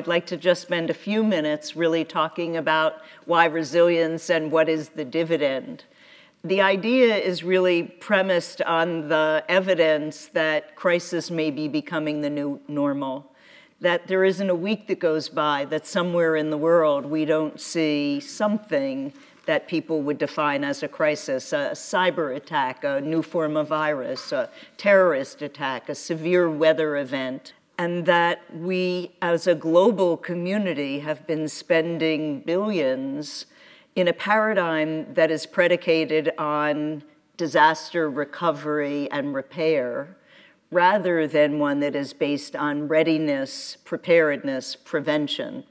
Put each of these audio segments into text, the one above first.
I'd like to just spend a few minutes really talking about why resilience and what is the dividend. The idea is really premised on the evidence that crisis may be becoming the new normal. That there isn't a week that goes by that somewhere in the world we don't see something that people would define as a crisis a cyber attack, a new form of virus, a terrorist attack, a severe weather event. And that we, as a global community, have been spending billions in a paradigm that is predicated on disaster recovery and repair rather than one that is based on readiness, preparedness, prevention.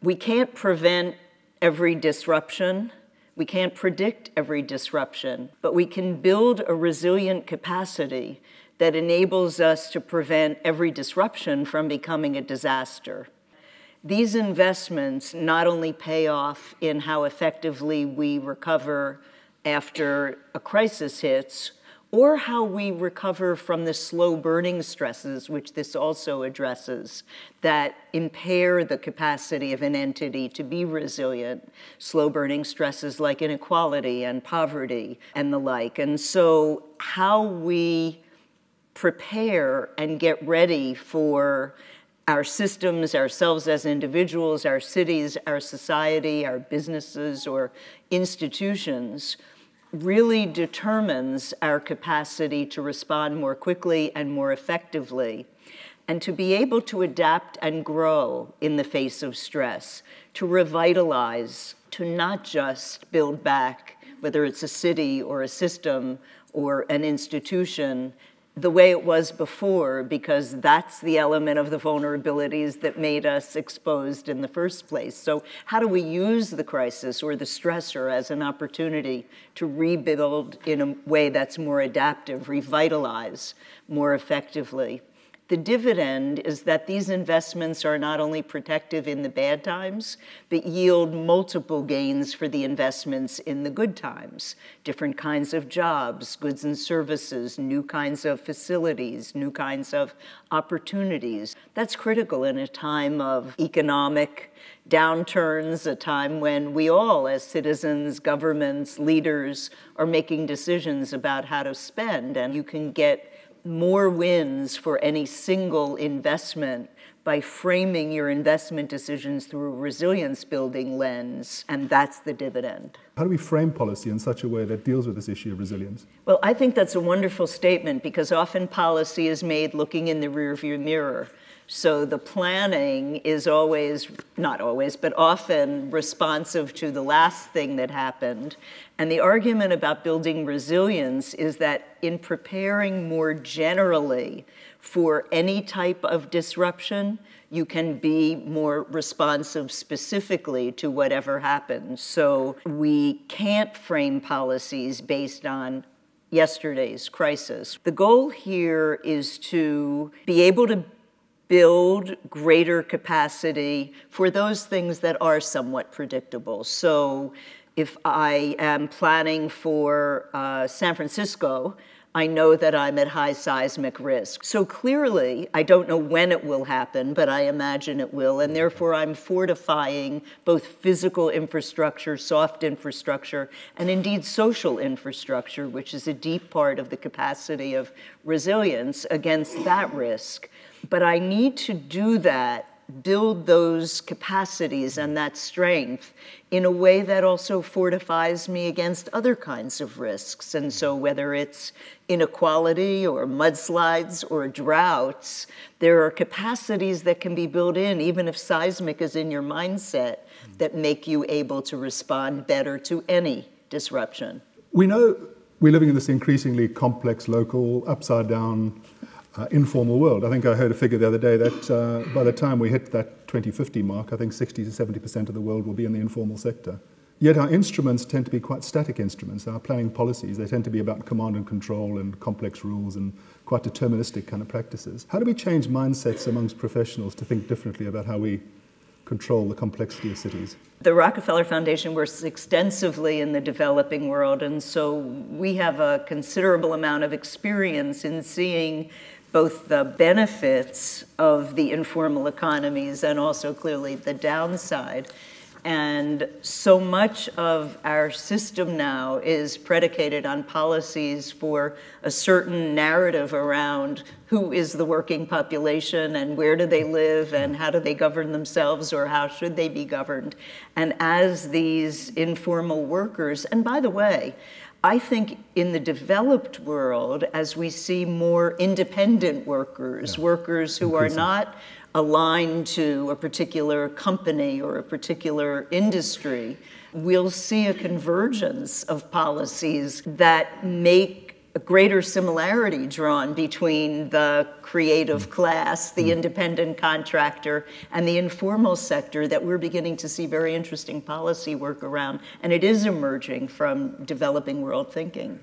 We can't prevent every disruption. We can't predict every disruption, but we can build a resilient capacity that enables us to prevent every disruption from becoming a disaster. These investments not only pay off in how effectively we recover after a crisis hits, or how we recover from the slow burning stresses, which this also addresses, that impair the capacity of an entity to be resilient. Slow burning stresses like inequality and poverty and the like. And so, how we prepare and get ready for our systems, ourselves as individuals, our cities, our society, our businesses, or institutions really determines our capacity to respond more quickly and more effectively, and to be able to adapt and grow in the face of stress, to revitalize, to not just build back, whether it's a city or a system or an institution, the way it was before because that's the element of the vulnerabilities that made us exposed in the first place. So, how do we use the crisis or the stressor as an opportunity to rebuild in a way that's more adaptive, revitalize more effectively? The dividend is that these investments are not only protective in the bad times, but yield multiple gains for the investments in the good times. Different kinds of jobs, goods and services, new kinds of facilities, new kinds of opportunities. That's critical in a time of economic downturns, a time when we all, as citizens, governments, leaders, are making decisions about how to spend, and you can get more wins for any single investment by framing your investment decisions through a resilience building lens, and that's the dividend. How do we frame policy in such a way that deals with this issue of resilience? Well, I think that's a wonderful statement because often policy is made looking in the rearview mirror. So the planning is always, not always, but often responsive to the last thing that happened. And the argument about building resilience is that in preparing more generally for any type of disruption, you can be more responsive specifically to whatever happens. So we can't frame policies based on yesterday's crisis. The goal here is to be able to build greater capacity for those things that are somewhat predictable. So if I am planning for uh, San Francisco, I know that I'm at high seismic risk. So clearly, I don't know when it will happen, but I imagine it will, and therefore I'm fortifying both physical infrastructure, soft infrastructure, and indeed social infrastructure, which is a deep part of the capacity of resilience against that risk. But I need to do that, build those capacities and that strength in a way that also fortifies me against other kinds of risks. And so, whether it's inequality or mudslides or droughts, there are capacities that can be built in, even if seismic is in your mindset, that make you able to respond better to any disruption. We know we're living in this increasingly complex, local, upside down uh, informal world. I think I heard a figure the other day that uh, by the time we hit that 2050 mark, I think 60 to 70% of the world will be in the informal sector. Yet our instruments tend to be quite static instruments. Our planning policies, they tend to be about command and control and complex rules and quite deterministic kind of practices. How do we change mindsets amongst professionals to think differently about how we control the complexity of cities? The Rockefeller Foundation works extensively in the developing world, and so we have a considerable amount of experience in seeing both the benefits of the informal economies and also clearly the downside. And so much of our system now is predicated on policies for a certain narrative around who is the working population and where do they live and how do they govern themselves or how should they be governed. And as these informal workers, and by the way, I think in the developed world, as we see more independent workers, yeah. workers who are not aligned to a particular company or a particular industry, we'll see a convergence of policies that make a greater similarity drawn between the creative mm. class, the mm. independent contractor, and the informal sector that we're beginning to see very interesting policy work around. And it is emerging from developing world thinking.